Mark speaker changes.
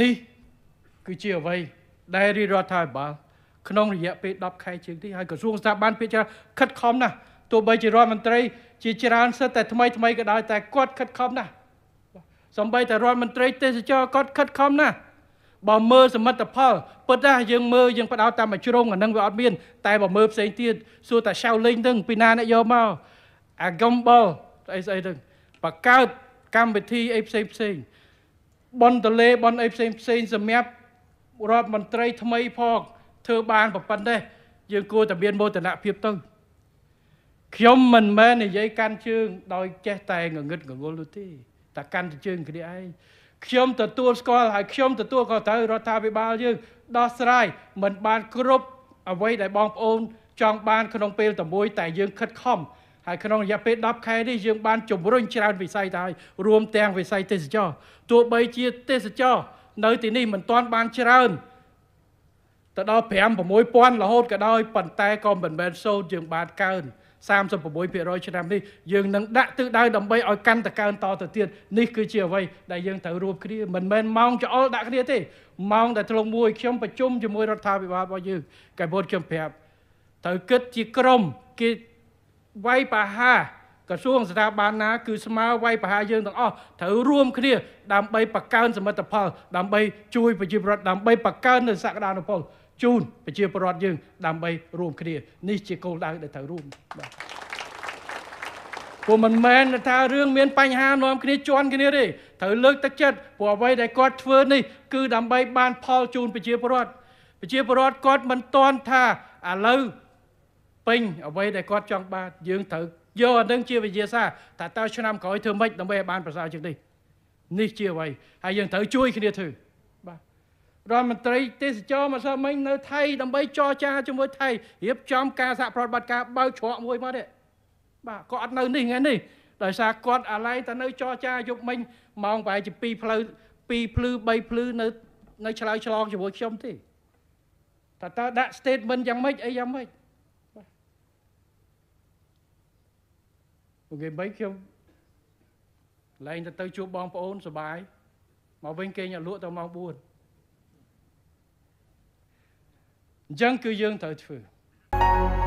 Speaker 1: នេះគឺជាអ្វីដែលរាជរដ្ឋាភិបាលក្នុងរយៈពេល10ខែជាងនេះហើយក្រសួងស្ថាប័នភាគច្រើនខិតខំណាស់ទោះបីជារដ្ឋមន្ត្រី ជាច្រើនសិតតែថ្មីថ្មីក៏ដោយតែគាត់ខិតខំណាស់សំបីតែរដ្ឋមន្ត្រីទេសចរគាត់ខិតខំណាស់បើមើលសមិទ្ធផលពិតណាស់យើងមើលយើងបដោតតាមមួយជ្រុងអានឹងវាអត់មាន តែបើមើលផ្សេងទៀតសួរតែឆៅលេងហ្នឹងពីណាអ្នកយកមកអាកំបលស្អីស្អីហ្នឹងបកកើតកម្មវិធីអីផ្សេងផ្សេង បនតលេបនអីផ្សេងផ្សេងសម្រាប់រដ្ឋមន្ត្រីថ្មីផងធ្វើបានប្រប៉ុណ្ណេះយើងគួរតែមានមោទនភាពទៅខ្ញុំមិនមែននិយាយកាន់ជើង ដោយចេះតែងងឹតងងល់នោះទេតែកាន់តែជើងគ្នាឯងខ្ញុំទទួលស្គាល់ហើយខ្ញុំទទួលក៏ត្រូវរដ្ឋាភិបាលយើងដោះស្រាយមិនបានគ្រប់អ្វីដែលបងប្អូនចង់បានក្នុងពេលតែមួយតែយើងខិតខំ ហើយក្នុងរយៈពេល10ខែនេះយើងបានជំរុញច្រើនវិស័យទៅហើយរួមទាំងវិស័យទេសចរទោះបីជាទេសចរនៅទីនេះមិនទាន់បានច្រើនទៅដល់5 6000រហូតក៏ដោយប៉ុន្តែក៏មិនមែនសូន្យយើងបានកើន36%ឆ្នាំនេះយើងនឹងដាក់ទិសដៅដើម្បីឲ្យកាន់តែកើនតទៅទៀតនេះគឺជាអ្វីដែលយើងត្រូវរួមគ្នាមិនមែនម៉ោងច្អល់ដាក់គ្នាទេម៉ោងតែធ្លុងមួយខ្ញុំប្រជុំជាមួយរដ្ឋាភិបាលរបស់យើងកែបុតខ្ញុំប្រាប់ត្រូវគិតជាក្រុមគេ វាយប្រហារក្រសួងស្ថាប័នណាគឺស្មើវាយប្រហារយើងទាំងអស់ត្រូវរួមគ្នាដើម្បីបង្កើនសមិទ្ធផល ដើម្បីជួយប្រជាពលរដ្ឋដើម្បីបង្កើននូវសក្តានុពលជូនប្រជាពលរដ្ឋយើង ដើម្បីរួមគ្នានេះជាគោលដៅដែលត្រូវរួមបាទព្រោះមិនមែនថារឿងមានបញ្ហានាំគ្នាជន់គ្នាទេត្រូវលើកទឹកចិត្តព្រោះអ្វីដែលគាត់ធ្វើនេះគឺដើម្បីបានផលជូនប្រជាពលរដ្ឋប្រជាពលរដ្ឋគាត់មិនតន់ថាឥឡូវ ពេញអ្វីដែលគាត់ចង់បានយើងត្រូវយកអានឹងជាវិទ្យាសាស្ត្រថាតើឆ្នាំក្រោយធ្វើម៉េចដើម្បីឲ្យបានប្រសើរជាងនេះនេះជាអ្វីហើយយើងត្រូវជួយគ្នាធ្វើរដ្ឋមន្ត្រីទេសចរមកសមិញនៅថៃដើម្បីចរចាជាមួយថៃរៀបចំការសហប្រតិបត្តិការបើកច្រកមួយមកទេបាទគាត់អត់នៅនេះថ្ងៃនេះដោយសារគាត់អាឡ័យតែនៅចរចាយប់មិញម៉ោងប្រហែលជា2ផ្លូវ2ភ្លឺ3ភ្លឺនៅនៅឆ្លើយឆ្លងជាមួយខ្ញុំទេតើតើដាក់ statement យ៉ាងម៉េចអីយ៉ាងម៉េច បាទគេបីខ្ញុំឡើងទៅទៅជួបបងប្អូនសុបាយមកវិញគេញលក់ទៅម៉ោង4អញ្ចឹងគឺយើងត្រូវធ្វើ